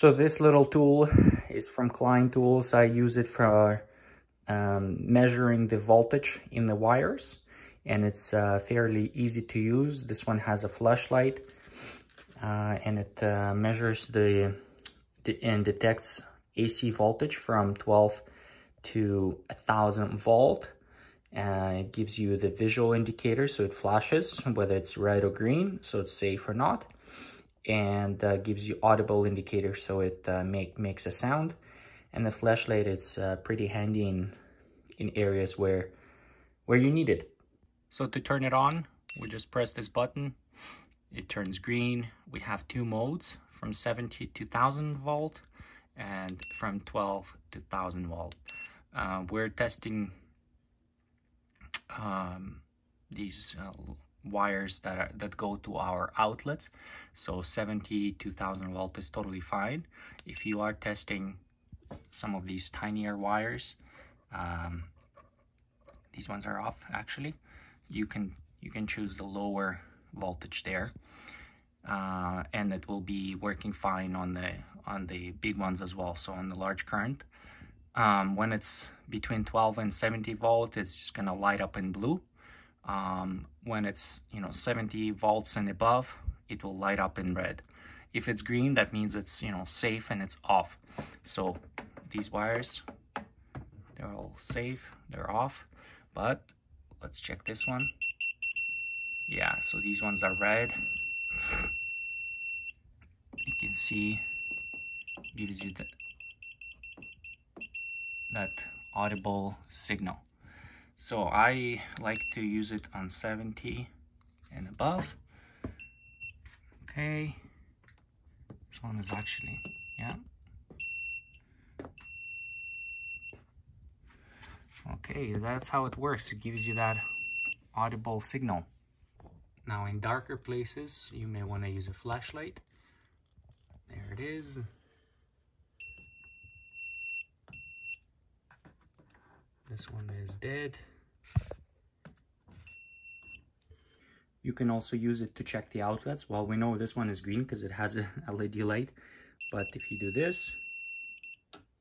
So this little tool is from Klein Tools. I use it for um, measuring the voltage in the wires and it's uh, fairly easy to use. This one has a flashlight uh, and it uh, measures the, the, and detects AC voltage from 12 to 1000 volt. Uh, it gives you the visual indicator so it flashes whether it's red or green so it's safe or not and uh, gives you audible indicator so it uh, make makes a sound. And the flashlight is uh, pretty handy in in areas where where you need it. So to turn it on we just press this button. It turns green. We have two modes from 70 to 1000 volt and from 12 to 1000 volt. Uh, we're testing um, these uh, wires that are that go to our outlets. So 70 2000 volt is totally fine. If you are testing some of these tinier wires um, these ones are off actually you can you can choose the lower voltage there. Uh, and it will be working fine on the on the big ones as well so on the large current. Um, when it's between 12 and 70 volt it's just gonna light up in blue um, when it's you know 70 volts and above it will light up in red. If it's green that means it's you know safe and it's off. So these wires they're all safe they're off but let's check this one. Yeah so these ones are red. You can see gives you the, that audible signal so I like to use it on 70 and above. Okay. This one is actually, yeah. Okay, that's how it works. It gives you that audible signal. Now in darker places, you may want to use a flashlight. There it is. This one is dead. You can also use it to check the outlets. Well, we know this one is green because it has a LED light. But if you do this,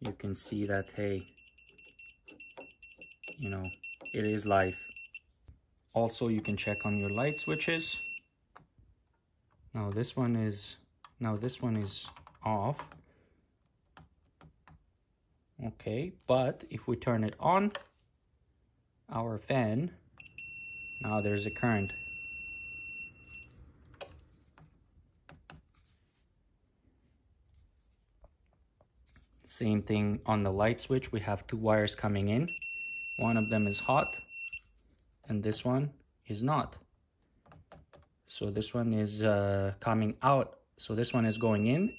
you can see that, hey, you know, it is live. Also, you can check on your light switches. Now this one is, now this one is off. Okay, but if we turn it on, our fan, now there's a current. Same thing on the light switch, we have two wires coming in. One of them is hot, and this one is not. So this one is uh, coming out. So this one is going in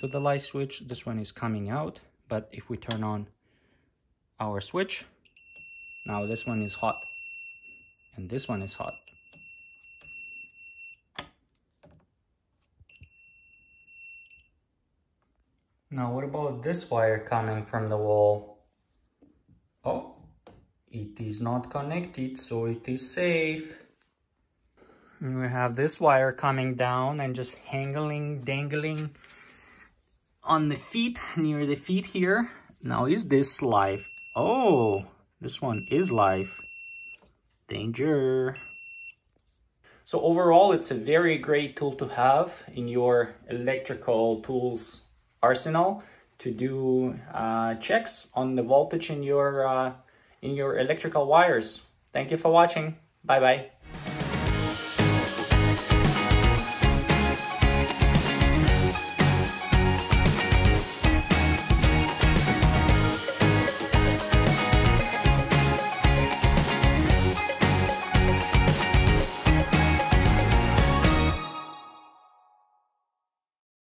to the light switch. This one is coming out. But if we turn on our switch, now this one is hot and this one is hot. Now what about this wire coming from the wall? Oh, it is not connected, so it is safe. And we have this wire coming down and just hangling, dangling on the feet, near the feet here. Now, is this live? Oh, this one is live. Danger. So overall, it's a very great tool to have in your electrical tools arsenal to do uh, checks on the voltage in your uh, in your electrical wires. Thank you for watching. Bye bye.